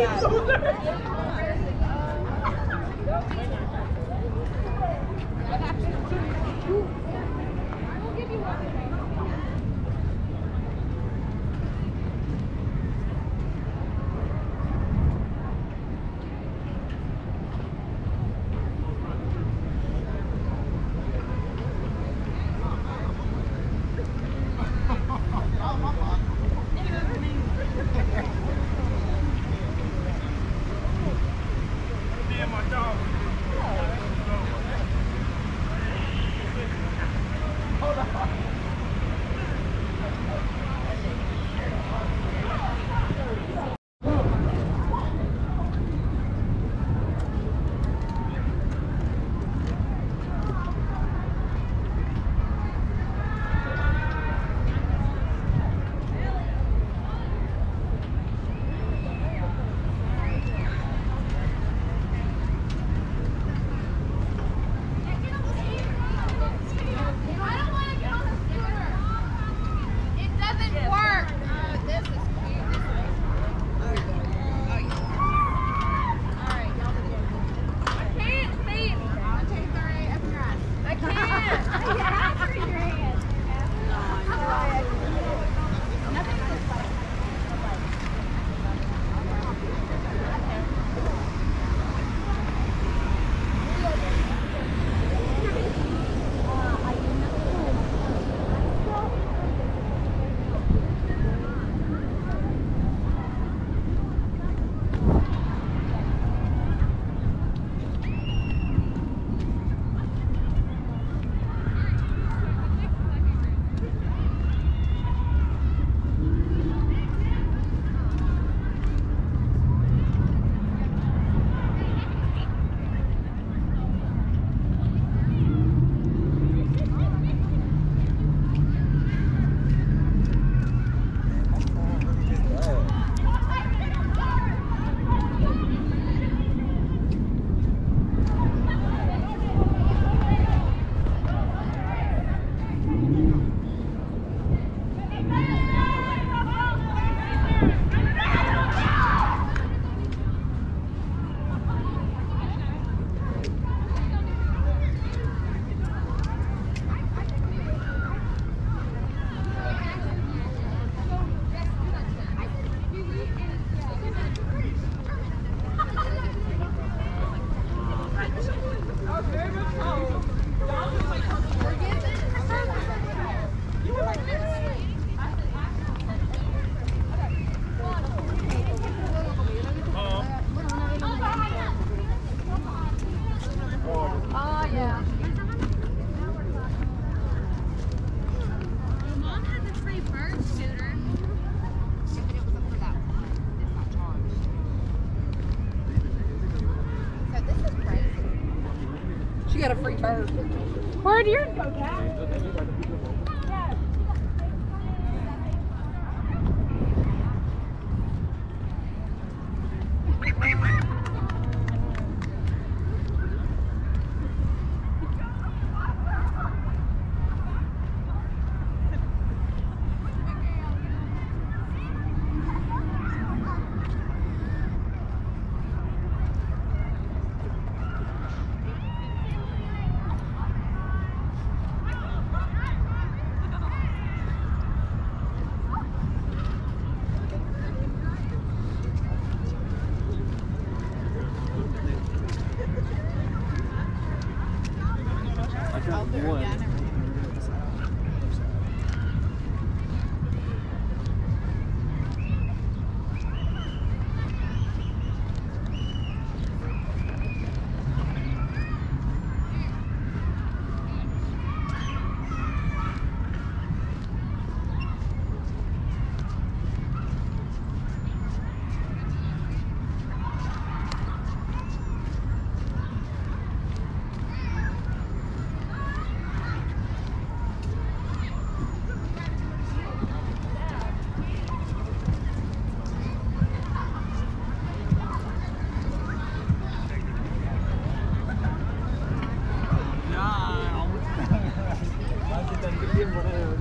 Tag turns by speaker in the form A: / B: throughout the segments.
A: Obrigado.
B: She got a free bird.
A: Where'd yours go,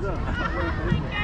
C: Yeah.